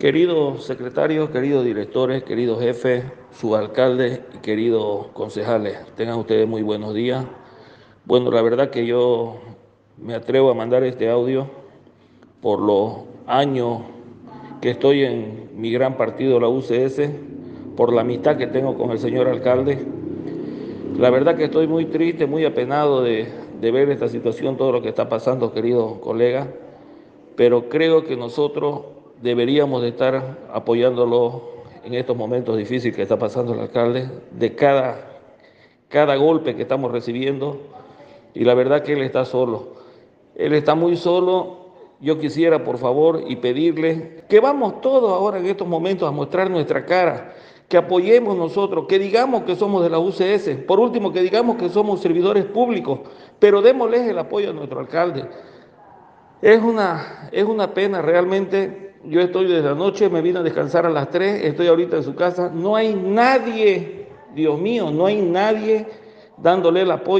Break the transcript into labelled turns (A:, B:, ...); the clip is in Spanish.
A: Queridos secretarios, queridos directores, queridos jefes, subalcaldes y queridos concejales, tengan ustedes muy buenos días. Bueno, la verdad que yo me atrevo a mandar este audio por los años que estoy en mi gran partido, la UCS, por la amistad que tengo con el señor alcalde. La verdad que estoy muy triste, muy apenado de, ver esta situación, todo lo que está pasando, queridos colegas, pero creo que nosotros deberíamos de estar apoyándolo en estos momentos difíciles que está pasando el alcalde, de cada, cada golpe que estamos recibiendo, y la verdad que él está solo. Él está muy solo. Yo quisiera, por favor, y pedirle que vamos todos ahora en estos momentos a mostrar nuestra cara, que apoyemos nosotros, que digamos que somos de la UCS, por último, que digamos que somos servidores públicos, pero démosles el apoyo a nuestro alcalde. Es una, es una pena realmente yo estoy desde anoche, me vine a descansar a las 3, estoy ahorita en su casa. No hay nadie, Dios mío, no hay nadie dándole el apoyo.